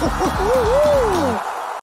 呼呼呼呼